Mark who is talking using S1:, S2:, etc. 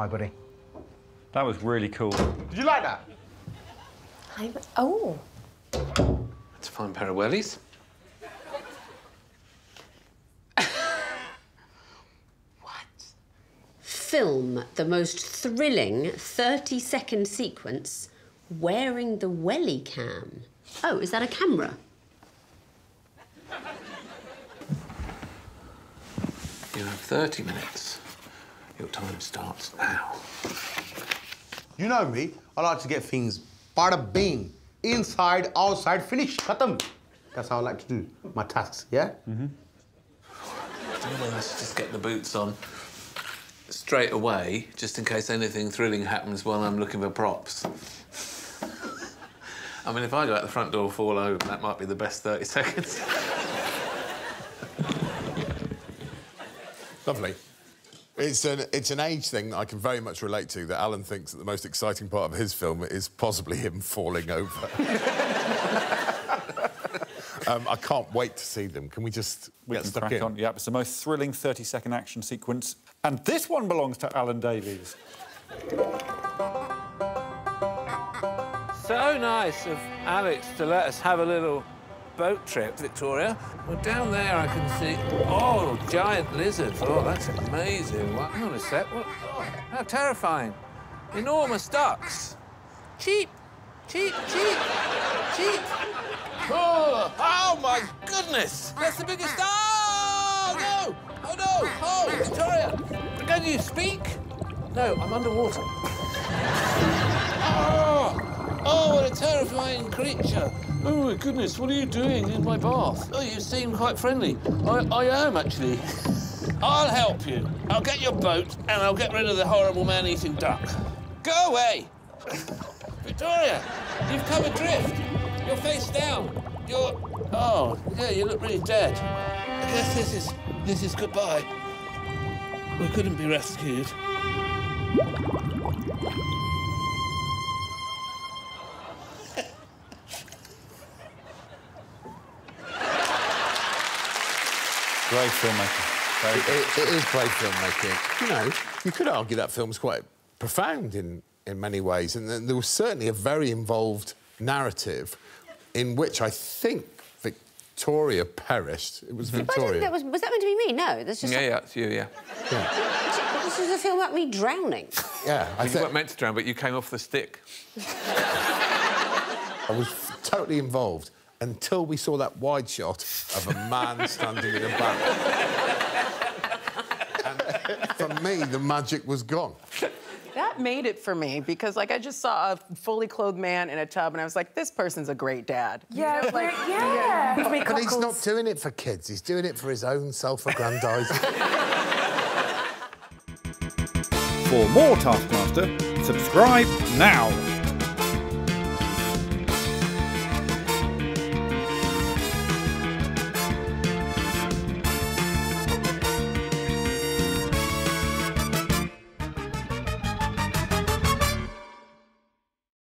S1: Hi, buddy.
S2: That was really cool.
S1: Did you like that?
S3: I'm, oh.
S4: That's a fine pair of wellies.
S3: Film the most thrilling 30 second sequence wearing the welly cam. Oh, is that a camera?
S4: You have 30 minutes. Your time starts now.
S1: You know me. I like to get things bada bing. Inside, outside, finish, khatam. That's how I like to do my tasks, yeah? Mm-hmm.
S4: Let's just get the boots on straight away, just in case anything thrilling happens while I'm looking for props. I mean, if I go out the front door fall over, that might be the best 30 seconds.
S5: Lovely. It's an, it's an age thing that I can very much relate to, that Alan thinks that the most exciting part of his film is possibly him falling over. um, I can't wait to see them. Can we just
S2: We
S5: get
S2: can
S5: stuck
S2: crack
S5: in?
S2: on. Yeah, it's the most thrilling 30 second action sequence. And this one belongs to Alan Davies.
S4: So nice of Alex to let us have a little boat trip, Victoria. Well, down there I can see, oh, giant lizards. Oh, that's amazing. What? Hang on a sec. What? Oh, how terrifying. Enormous ducks. Cheap, cheap, cheap, cheap. Oh, oh my goodness. That's the biggest. Oh, no. Oh, no. Oh, Victoria. Can you speak? No, I'm underwater. Oh! Oh, what a terrifying creature. Oh, my goodness, what are you doing in my bath? Oh, you seem quite friendly. I, I am, actually. I'll help you. I'll get your boat and I'll get rid of the horrible man-eating duck. Go away! Victoria, you've come adrift. You're face down. You're... Oh, yeah, you look really dead. I guess this is... this is goodbye. We couldn't be rescued.
S2: Great filmmaking. Very.
S5: It, it is great filmmaking. You know, you could argue that film's quite profound in, in many ways, and then there was certainly a very involved narrative in which I think Victoria perished. It was
S3: I don't
S5: Victoria.
S3: that was, was that meant to be me? No, that's just.
S4: Yeah, yeah, it's you, yeah.
S3: This is a film about me drowning.
S5: Yeah, I,
S4: You weren't meant to drown, but you came off the stick.
S5: I was totally involved until we saw that wide shot of a man standing in a boat. and for me, the magic was gone.
S6: That made it for me because, like, I just saw a fully clothed man in a tub, and I was like, "This person's a great dad."
S7: Yeah,
S6: You know, like,
S7: yeah. I mean,
S5: But he's not doing it for kids. He's doing it for his own self-aggrandising.
S2: For more Taskmaster, subscribe now.